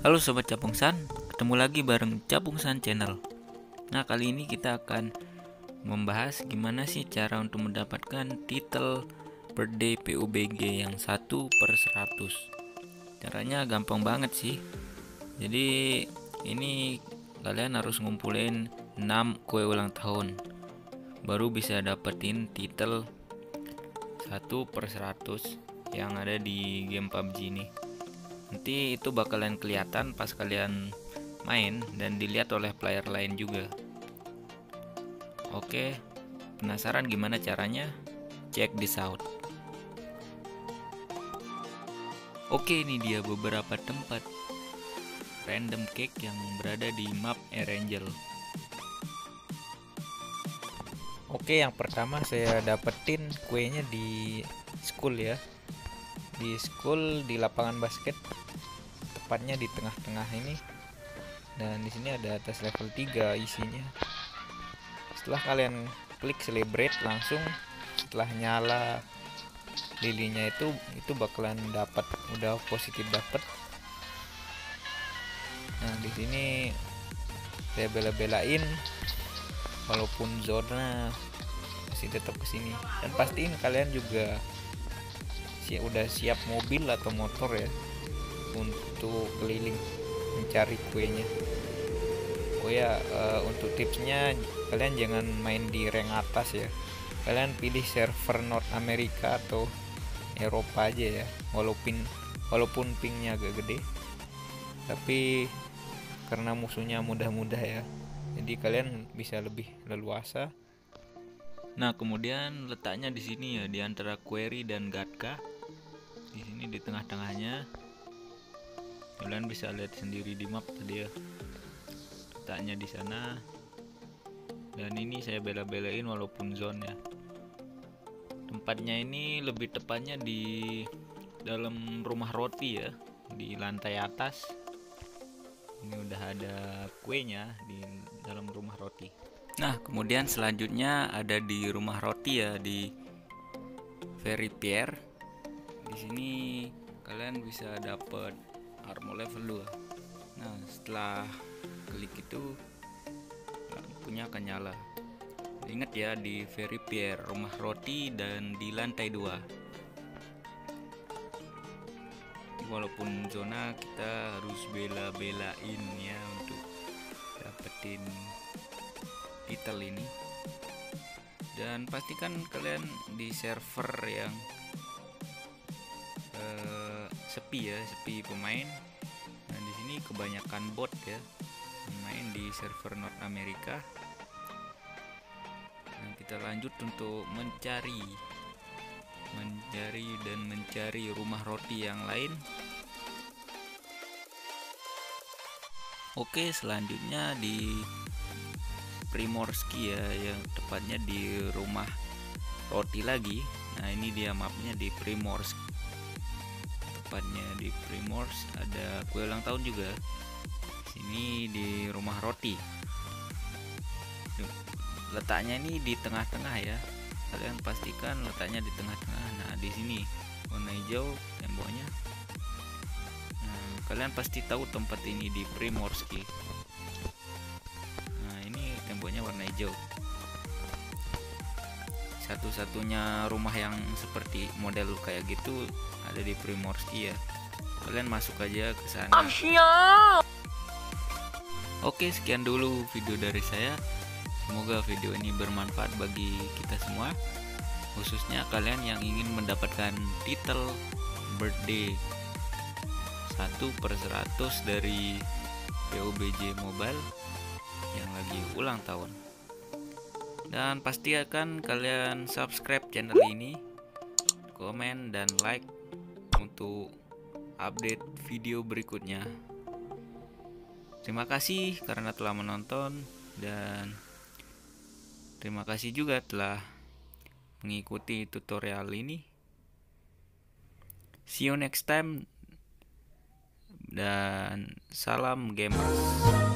Halo Sobat Capungsan, ketemu lagi bareng Capungsan Channel. Nah kali ini kita akan membahas gimana sih cara untuk mendapatkan titel birthday PUBG yang 1 per 100 Caranya gampang banget sih. Jadi ini kalian harus ngumpulin 6 kue ulang tahun. Baru bisa dapetin titel 1 per 100 yang ada di game PUBG ini nanti itu bakalan kelihatan pas kalian main dan dilihat oleh player lain juga. Oke penasaran gimana caranya? Check this out. Oke ini dia beberapa tempat random cake yang berada di map Air Angel Oke, yang pertama saya dapetin kuenya di school ya. Di school di lapangan basket tepatnya di tengah-tengah ini. Dan di sini ada tes level 3 isinya. Setelah kalian klik celebrate langsung setelah nyala lilinya itu itu bakalan dapat udah positif dapat nah di sini saya bela-belain walaupun zona masih tetap ke sini dan pastiin kalian juga si udah siap mobil atau motor ya untuk keliling mencari kuenya. Oh ya uh, untuk tipsnya kalian jangan main di rank atas ya. Kalian pilih server North America atau Eropa aja ya walaupun walaupun pingnya agak gede. Tapi karena musuhnya mudah-mudah ya jadi kalian bisa lebih leluasa. Nah kemudian letaknya di sini ya di antara query dan gatka di sini di tengah-tengahnya. Kalian bisa lihat sendiri di map tadi ya. Letaknya di sana. Dan ini saya bela-belain walaupun zone ya. Tempatnya ini lebih tepatnya di dalam rumah roti ya. Di lantai atas. Ini udah ada kuenya di dalam rumah roti. Nah kemudian selanjutnya ada di rumah roti ya di Ferry Pierre di sini kalian bisa dapat armor level 2 nah setelah klik itu lampunya akan nyala ingat ya di Ferry Pier rumah roti dan di lantai 2 walaupun zona kita harus bela-belain ya untuk dapetin titel ini. Dan pastikan kalian di server yang sepi ya sepi pemain. Nah di sini kebanyakan bot ya main di server North America. Nah kita lanjut untuk mencari mencari dan mencari rumah roti yang lain. Oke selanjutnya di Primorski ya yang tepatnya di rumah roti lagi. Nah ini dia mapnya di Primorski depannya di Primors ada kue ulang tahun juga. Sini di rumah roti. Letaknya ini di tengah-tengah ya. Kalian pastikan letaknya di tengah-tengah. Nah di sini. Warna hijau temboknya. Nah, kalian pasti tahu tempat ini di Primorski nah ini temboknya warna hijau satu-satunya rumah yang seperti model kayak gitu ada di Primorski ya kalian masuk aja ke sana. Oke sekian dulu video dari saya. Semoga video ini bermanfaat bagi kita semua. Khususnya kalian yang ingin mendapatkan titel birthday 1 per 100 dari PUBG Mobile yang lagi ulang tahun dan pastikan kalian subscribe channel ini komen dan like untuk update video berikutnya. Terima kasih karena telah menonton dan terima kasih juga telah mengikuti tutorial ini. See you next time dan salam gamers